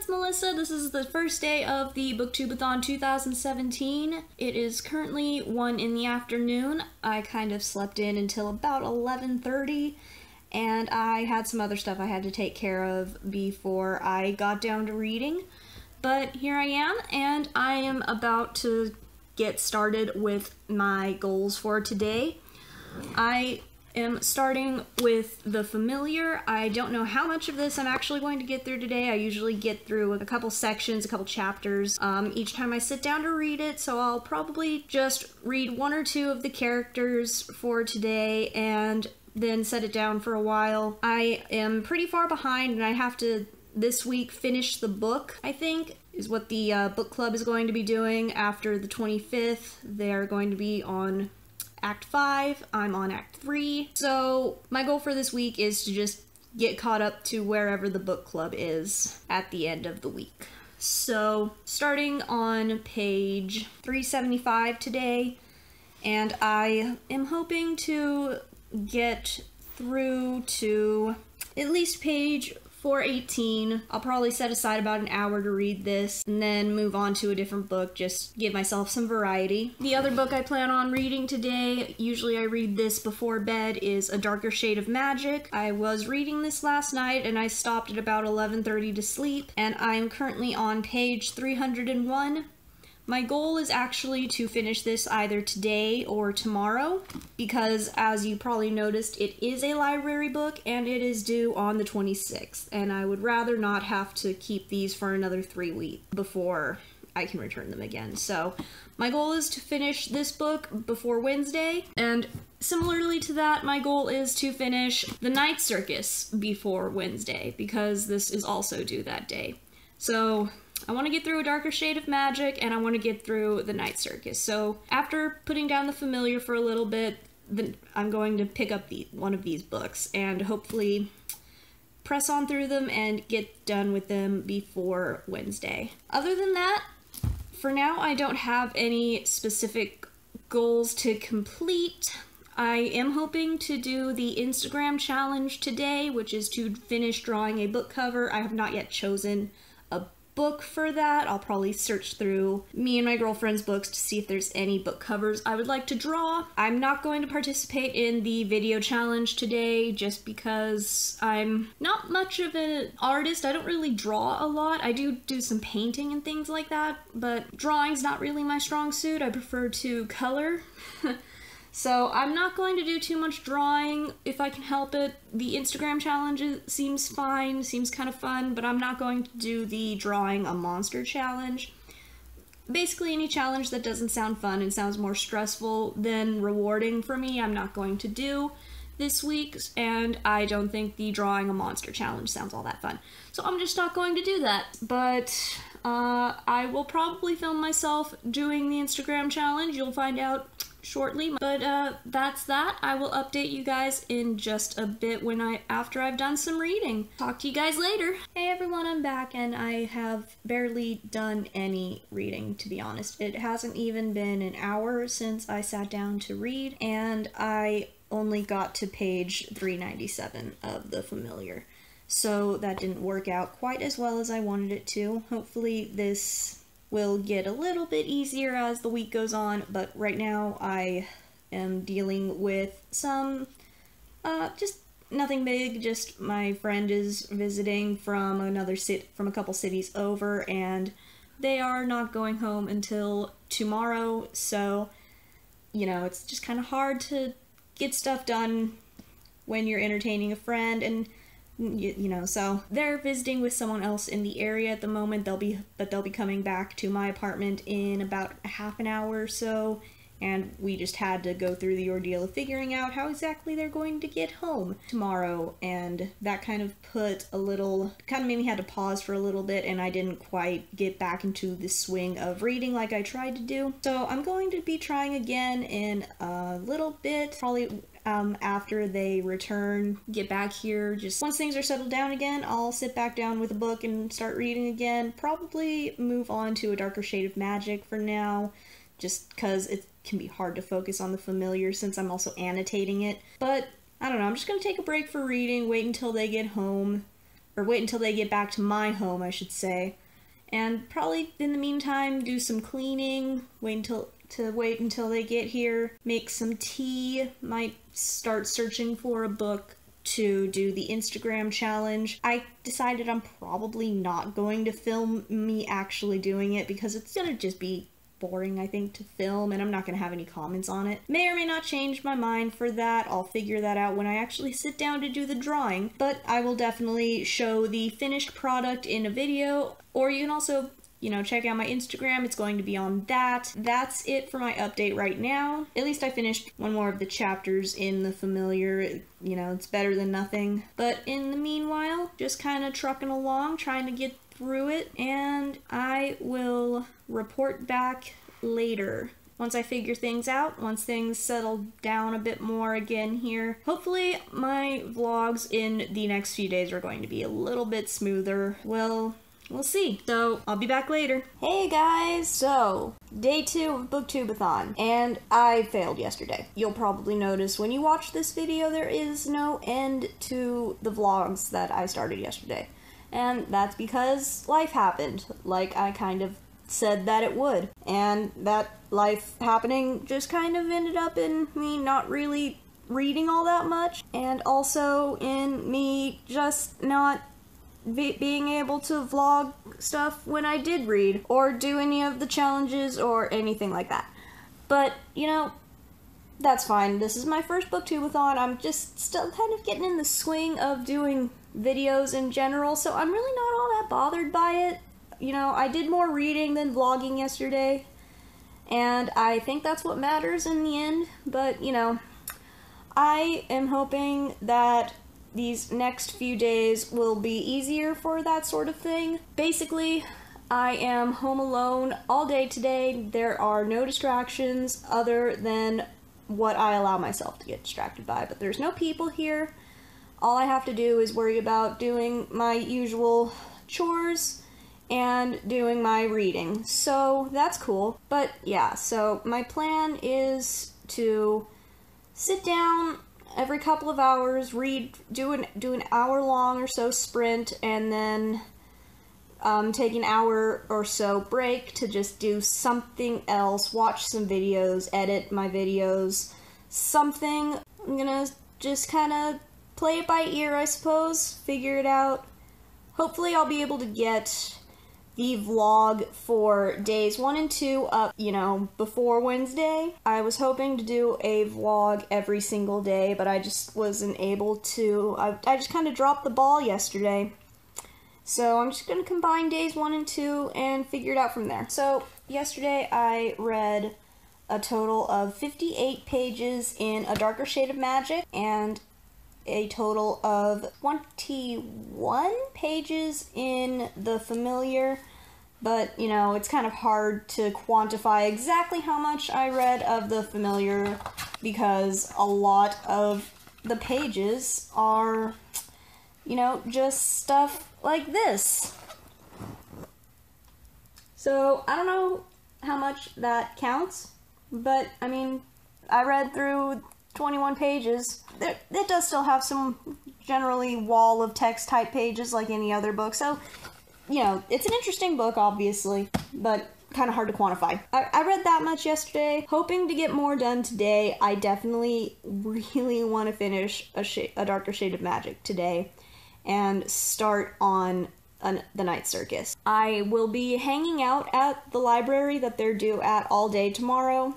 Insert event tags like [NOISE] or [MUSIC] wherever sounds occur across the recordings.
it's Melissa. This is the first day of the Booktubeathon 2017. It is currently 1 in the afternoon. I kind of slept in until about 11:30 and I had some other stuff I had to take care of before I got down to reading. But here I am and I am about to get started with my goals for today. I am starting with The Familiar. I don't know how much of this I'm actually going to get through today. I usually get through a couple sections, a couple chapters um, each time I sit down to read it, so I'll probably just read one or two of the characters for today and then set it down for a while. I am pretty far behind and I have to this week finish the book, I think, is what the uh, book club is going to be doing after the 25th. They're going to be on Act 5, I'm on Act 3. So, my goal for this week is to just get caught up to wherever the book club is at the end of the week. So, starting on page 375 today, and I am hoping to get through to at least page 418. I'll probably set aside about an hour to read this and then move on to a different book, just give myself some variety. The other book I plan on reading today, usually I read this before bed, is A Darker Shade of Magic. I was reading this last night and I stopped at about 11:30 to sleep and I am currently on page 301. My goal is actually to finish this either today or tomorrow because, as you probably noticed, it is a library book and it is due on the 26th. And I would rather not have to keep these for another three weeks before I can return them again. So, my goal is to finish this book before Wednesday. And similarly to that, my goal is to finish The Night Circus before Wednesday because this is also due that day. So, I want to get through a darker shade of magic and I want to get through the night circus. So after putting down the familiar for a little bit, then I'm going to pick up the one of these books and hopefully press on through them and get done with them before Wednesday. Other than that, for now I don't have any specific goals to complete. I am hoping to do the Instagram challenge today, which is to finish drawing a book cover. I have not yet chosen book for that. I'll probably search through me and my girlfriend's books to see if there's any book covers I would like to draw. I'm not going to participate in the video challenge today just because I'm not much of an artist. I don't really draw a lot. I do do some painting and things like that, but drawing's not really my strong suit. I prefer to color. [LAUGHS] So I'm not going to do too much drawing if I can help it. The Instagram challenge seems fine, seems kind of fun, but I'm not going to do the drawing a monster challenge. Basically, any challenge that doesn't sound fun and sounds more stressful than rewarding for me, I'm not going to do this week, and I don't think the drawing a monster challenge sounds all that fun. So I'm just not going to do that. But uh, I will probably film myself doing the Instagram challenge. You'll find out shortly. But uh, that's that. I will update you guys in just a bit when I after I've done some reading. Talk to you guys later. Hey everyone, I'm back and I have barely done any reading to be honest. It hasn't even been an hour since I sat down to read and I only got to page 397 of The Familiar. So that didn't work out quite as well as I wanted it to. Hopefully this will get a little bit easier as the week goes on, but right now I am dealing with some, uh, just nothing big, just my friend is visiting from another city, from a couple cities over, and they are not going home until tomorrow, so, you know, it's just kind of hard to get stuff done when you're entertaining a friend, and you, you know so they're visiting with someone else in the area at the moment. They'll be but they'll be coming back to my apartment in about a half an hour or so. And we just had to go through the ordeal of figuring out how exactly they're going to get home tomorrow. And that kind of put a little kind of made me had to pause for a little bit and I didn't quite get back into the swing of reading like I tried to do. So I'm going to be trying again in a little bit probably um, after they return, get back here. Just once things are settled down again, I'll sit back down with a book and start reading again. Probably move on to A Darker Shade of Magic for now, just because it can be hard to focus on the familiar since I'm also annotating it. But I don't know, I'm just gonna take a break for reading, wait until they get home. or wait until they get back to my home, I should say. And probably in the meantime, do some cleaning, wait until to wait until they get here, make some tea, might start searching for a book to do the Instagram challenge. I decided I'm probably not going to film me actually doing it because it's gonna just be boring, I think, to film, and I'm not going to have any comments on it. May or may not change my mind for that. I'll figure that out when I actually sit down to do the drawing, but I will definitely show the finished product in a video, or you can also you know, check out my Instagram. It's going to be on that. That's it for my update right now. At least I finished one more of the chapters in the familiar. You know, it's better than nothing. But in the meanwhile, just kind of trucking along, trying to get through it, and I will report back later once I figure things out, once things settle down a bit more again here. Hopefully, my vlogs in the next few days are going to be a little bit smoother. Well, we'll see. So, I'll be back later. Hey guys! So, day two of Booktubeathon, and I failed yesterday. You'll probably notice when you watch this video, there is no end to the vlogs that I started yesterday and that's because life happened, like I kind of said that it would. And that life happening just kind of ended up in me not really reading all that much, and also in me just not being able to vlog stuff when I did read, or do any of the challenges, or anything like that. But, you know, that's fine. This is my first booktubeathon. I'm just still kind of getting in the swing of doing videos in general, so I'm really not all that bothered by it. You know, I did more reading than vlogging yesterday, and I think that's what matters in the end, but you know, I am hoping that these next few days will be easier for that sort of thing. Basically, I am home alone all day today. There are no distractions other than what I allow myself to get distracted by, but there's no people here all I have to do is worry about doing my usual chores and doing my reading. So that's cool. But yeah, so my plan is to sit down every couple of hours, read, do an do an hour long or so sprint, and then um, take an hour or so break to just do something else, watch some videos, edit my videos, something. I'm gonna just kind of play it by ear, I suppose, figure it out. Hopefully, I'll be able to get the vlog for days one and two up, you know, before Wednesday. I was hoping to do a vlog every single day, but I just wasn't able to. I, I just kind of dropped the ball yesterday. So I'm just going to combine days one and two and figure it out from there. So yesterday I read a total of 58 pages in A Darker Shade of Magic, and a total of 21 pages in the familiar, but you know, it's kind of hard to quantify exactly how much I read of the familiar because a lot of the pages are, you know, just stuff like this. So, I don't know how much that counts, but I mean, I read through 21 pages. It does still have some generally wall of text type pages like any other book. So, you know, it's an interesting book, obviously, but kind of hard to quantify. I, I, read that much yesterday, hoping to get more done today. I definitely [LAUGHS] really want to finish a, sh- a darker shade of magic today and start on an, the night circus. I will be hanging out at the library that they're due at all day tomorrow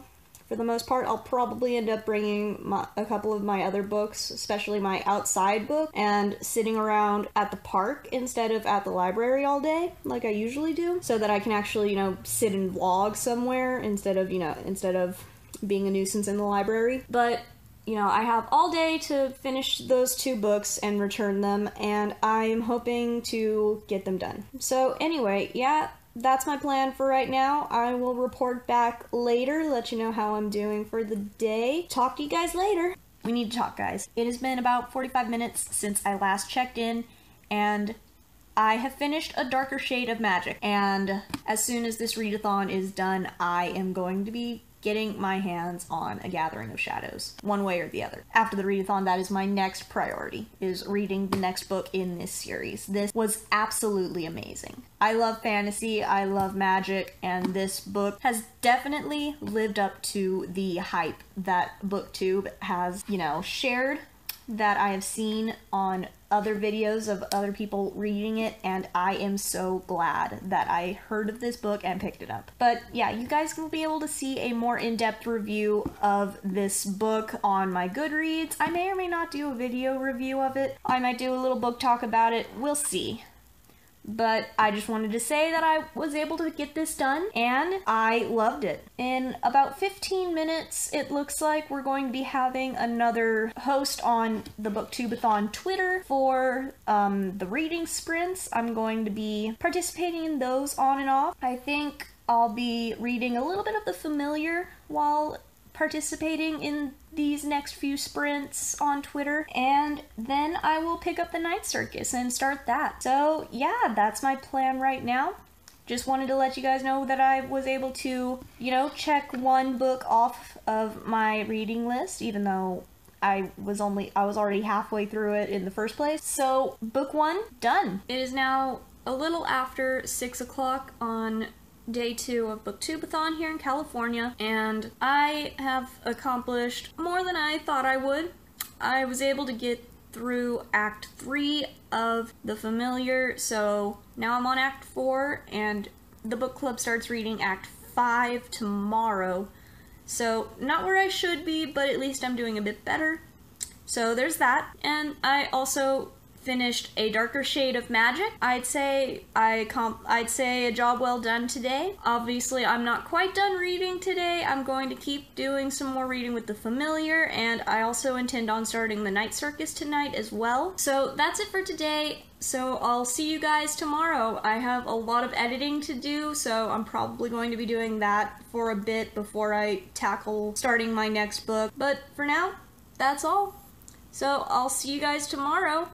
for the most part. I'll probably end up bringing my, a couple of my other books, especially my outside book, and sitting around at the park instead of at the library all day, like I usually do, so that I can actually, you know, sit and vlog somewhere instead of, you know, instead of being a nuisance in the library. But you know, I have all day to finish those two books and return them, and I'm hoping to get them done. So, anyway, yeah, that's my plan for right now. I will report back later, let you know how I'm doing for the day. Talk to you guys later. We need to talk, guys. It has been about 45 minutes since I last checked in, and I have finished A Darker Shade of Magic. And as soon as this readathon is done, I am going to be getting my hands on A Gathering of Shadows, one way or the other. After the readathon, that is my next priority, is reading the next book in this series. This was absolutely amazing. I love fantasy, I love magic, and this book has definitely lived up to the hype that BookTube has, you know, shared that I have seen on other videos of other people reading it, and I am so glad that I heard of this book and picked it up. But yeah, you guys will be able to see a more in depth review of this book on my Goodreads. I may or may not do a video review of it, I might do a little book talk about it. We'll see. But I just wanted to say that I was able to get this done and I loved it. In about 15 minutes, it looks like we're going to be having another host on the Booktubeathon Twitter for um, the reading sprints. I'm going to be participating in those on and off. I think I'll be reading a little bit of the familiar while participating in these next few sprints on Twitter, and then I will pick up the Night Circus and start that. So, yeah, that's my plan right now. Just wanted to let you guys know that I was able to, you know, check one book off of my reading list, even though I was only I was already halfway through it in the first place. So book one done. It is now a little after six o'clock on day two of Booktubeathon here in California, and I have accomplished more than I thought I would. I was able to get through Act 3 of The Familiar, so now I'm on Act 4, and the book club starts reading Act 5 tomorrow. So, not where I should be, but at least I'm doing a bit better. So, there's that. And I also finished a darker shade of magic. I'd say I comp- I'd say a job well done today. Obviously, I'm not quite done reading today. I'm going to keep doing some more reading with the familiar and I also intend on starting the night circus tonight as well. So, that's it for today. So I'll see you guys tomorrow. I have a lot of editing to do, so I'm probably going to be doing that for a bit before I tackle starting my next book. But for now, that's all. So I'll see you guys tomorrow.